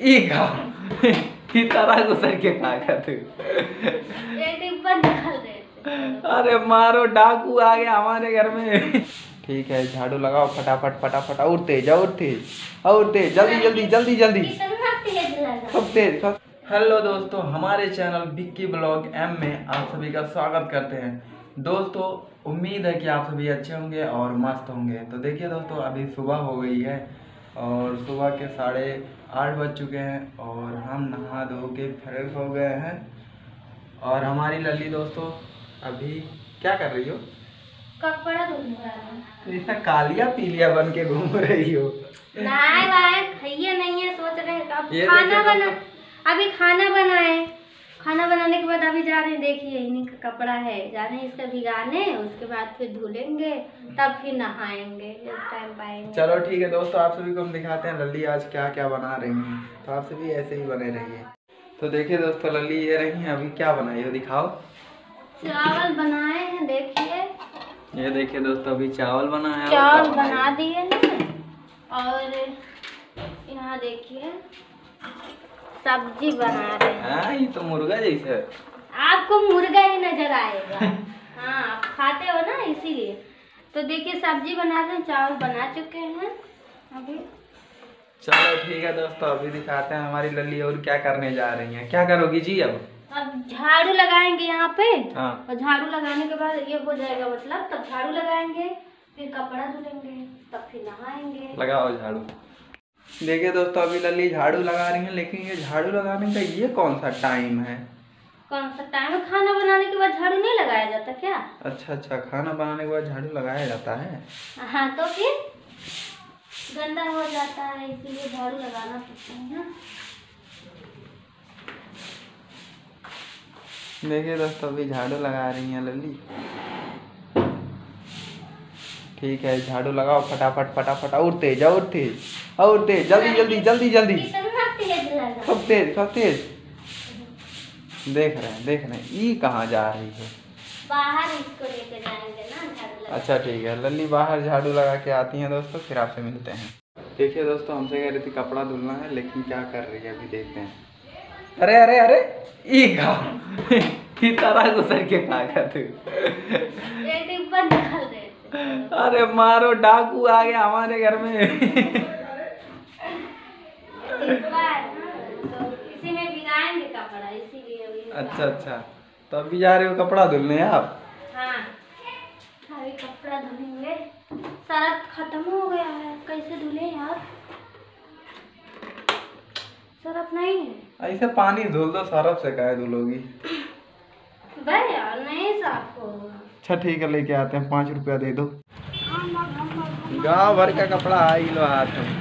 ई खा ई तरह गुजर के खा गया तू अरे मारो डाकू आ गया हमारे घर में। ठीक है झाड़ू लगाओ फटाफट फटाफट और तेज और तेज और तेज जल्दी जल्दी जल्दी जल्दी। सब तेज सब। हेलो दोस्तों हमारे चैनल बिक्की ब्लॉग एम में आप सभी का स्वागत करते हैं। दोस्तों उम्मीद है कि आप सभी अच्छे होंगे और मस्त होंगे। तो देखिए दोस्तों अभी सुबह हो गई है। और सुबह के साढ़े आठ बज चुके हैं और हम नहा धो के फ्रेश हो गए हैं। और हमारी लली दोस्तों अभी क्या कर रही हो? कपड़ा वाला ऐसा कालिया पीलिया बन के घूम रही हो। खाइए नहीं है सोच रहे हैं। खाना बना अभी खाना बनाए खाना बनाने के बाद अभी जा रहे हैं देखिए इन्हीं का कपड़ा है। जा रहे हैं इसका भिगाने उसके बाद फिर धुलेंगे तब फिर नहाएँगे इस टाइम पाएँगे। चलो ठीक है दोस्तों आप सभी को हम दिखाते हैं लल्ली आज क्या क्या बना रही हैं। तो आप सभी ऐसे ही बने रहिए। तो देखिए दोस्तों लल्ली ये रही हैं अभी क्या बनाई हो दिखाओ। चावल बनाए हैं देखिए। ये देखिए दोस्तों अभी चावल बनाया चावल बना दिए हैं। और यहाँ देखिए सब्ज़ी बना रहे हैं। हाँ ये तो मुर्गा जैसे है। आपको मुर्गा ही नज़र आएगा। हाँ आप खाते हो ना इसीलिए। तो देखिए सब्ज़ी बना रहे हैं चावल बना चुके हैं। अभी चलो ठीक है दोस्तों अभी दिखाते हैं हमारी लल्ली और क्या करने जा रही हैं। क्या करोगी जी अब? अब झाड़ू लगाएँगे यहाँ पे। हाँ। और झाड़ू लगाने के बाद ये हो जाएगा मतलब तब झाड़ू लगाएँगे फिर कपड़ा धुलेंगे तब फिर नहाएँगे। लगाओ झाड़ू। देखिए दोस्तों अभी लल्ली झाड़ू लगा रही है लेकिन ये झाड़ू लगाने का ये कौन सा टाइम है? कौन सा टाइम है? खाना बनाने के बाद झाड़ू नहीं लगाया जाता क्या? अच्छा अच्छा खाना बनाने के बाद झाड़ू लगाया जाता है? हाँ तो फिर गंदा हो जाता है इसीलिए झाड़ू लगाना पड़ता है ना। देखिए दोस्तों अभी झाड़ू लगा रही हैं लल्ली। ठीक है झाड़ू लगाओ फटाफट फटाफट और तेज और तेज। और तेज जल्दी जल्दी जल्दी जल्दी। सब तेज सब तेज। देख रहे हैं देख रहे हैं। ई कहाँ जा रही है? बाहर इसको लेके जाएँगे ना झाड़ू लगा अच्छा ठीक है। लल्ली बाहर झाड़ू लगा के आती हैं दोस्तों फिर आपसे मिलते हैं। देखिए दोस्तों हमसे कह रही थी कपड़ा धुलना है लेकिन क्या कर रही है अभी देखते हैं। अरे अरे अरे ई खा ई तरह गुजर के खा गया तू ये अरे मारो डाकू आ गया हमारे घर में डिब्बा है ना तो इसी में भिगाएँगे कपड़ा इसीलिए अभी अच्छा अच्छा। तो अभी जा रहे हो कपड़ा धुलने आप? हाँ। अभी कपड़ा धुलेंगे। सरफ खत्म हो गया है। कैसे धुले यार? सरफ नहीं है ऐसे पानी धुल दो सरफ से काहे धुलोगी। यार नहीं साफ़ होगा अच्छा ठीक है लेके आते हैं। पाँच रुपया दे दो। गाँव भर का कपड़ा आई लो हाथ में।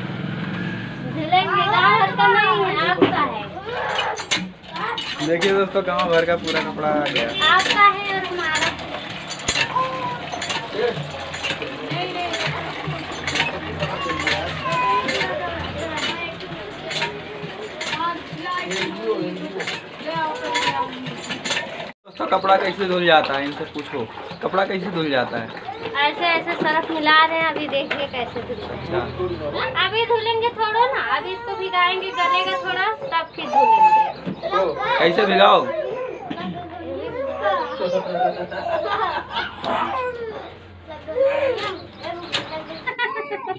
धुलेंगे गाँव भर का नहीं है आपका है। देखिए दोस्तों गाँव भर का पूरा कपड़ा आ गया। आपका है और हमारा। कपड़ा कैसे धुल जाता है? इनसे पूछो। कपड़ा कैसे धुल जाता है? ऐसे ऐसे सरफ मिला रहे हैं अभी देखिए कैसे धुलते हैं। अच्छा। अभी धुलेंगे थोड़ा ना अभी इसको भिगाएँगे गलेगा थोड़ा तब फिर धुलेंगे। तो कैसे भिगाओ?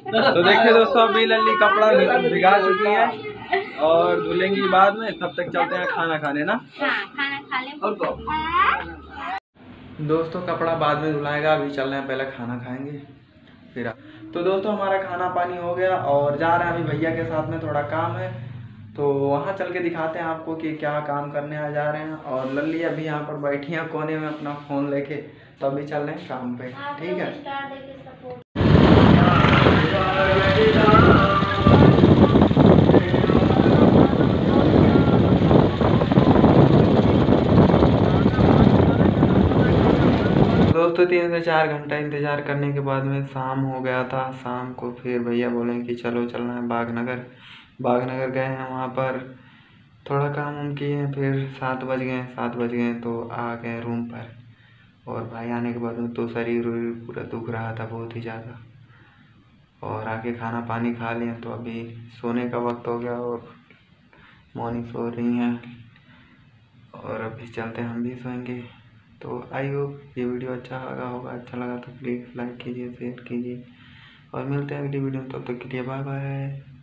तो देखिए दोस्तों अभी लल्ली कपड़ा भिगा चुकी है और धुलेंगी बाद में तब तक चलते हैं खाना खाने ना? हाँ खाना दोस्तों कपड़ा बाद में धुलाएगा अभी चल रहे हैं पहले खाना खाएँगे फिर तो दोस्तों हमारा खाना पानी हो गया और जा रहे हैं अभी भैया के साथ में थोड़ा काम है। तो वहाँ चल के दिखाते हैं आपको कि क्या काम करने आ जा रहे हैं। और लल्ली अभी यहाँ पर बैठी हैं कोने में अपना फ़ोन लेके तो अभी चल रहे हैं काम पे। ठीक है? दोस्तों, तीन से चार घंटा इंतज़ार करने के बाद में शाम हो गया था। शाम को फिर भैया बोले कि चलो, चलना है बागनगर बागनगर गए हैं वहाँ पर। थोड़ा काम हम किए हैं फिर सात बज गए। सात बज गए तो आ गए रूम पर। और भाई आने के बाद में तो शरीर उरीर पूरा दुख रहा था बहुत ही ज़्यादा। और आके खाना पानी खा लिए तो अभी सोने का वक्त हो गया और मॉर्निंग सो रही हैं। और अभी चलते हम भी सोएँगे। तो आई होप ये वीडियो अच्छा लगा होगा। अच्छा लगा तो प्लीज़ लाइक कीजिए शेयर कीजिए। और मिलते हैं अगली वीडियो में, तब तक के लिए बाय बाय